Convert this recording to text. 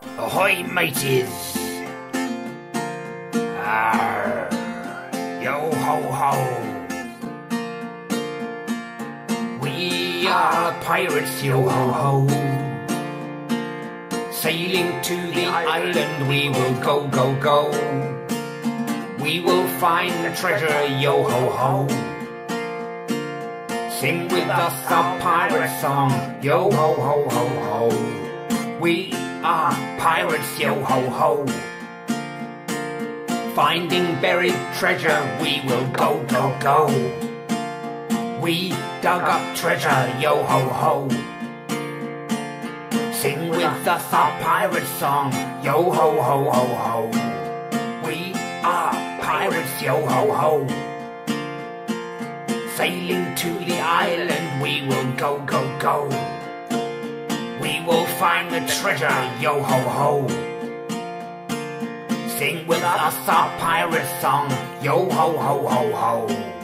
Ahoy, mateys! Arr, yo ho ho! We are pirates, yo ho ho! Sailing to the island, we will go, go, go! We will find the treasure, yo ho ho! Sing with us a pirate song, yo ho ho ho ho! We are pirates, yo ho ho! Finding buried treasure, we will go, go, go. We dug up treasure, yo ho ho. Sing with us our pirate song, yo ho ho ho ho. We are pirates, yo ho ho. Sailing to the island, we will go, go, go. We will find the treasure, yo ho ho. Sing with us our pirate song, yo ho ho ho ho.